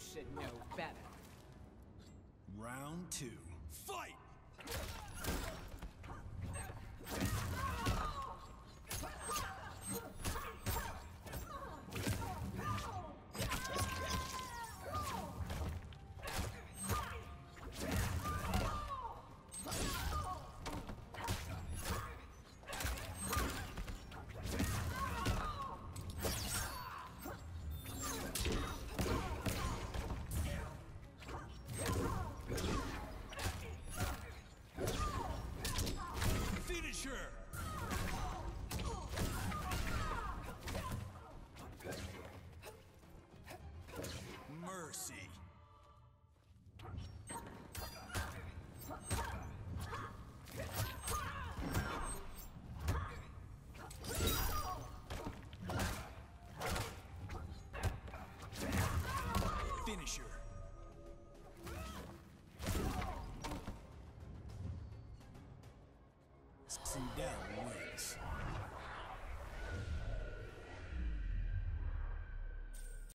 should know better. Round two. Fight! Some down, Wings.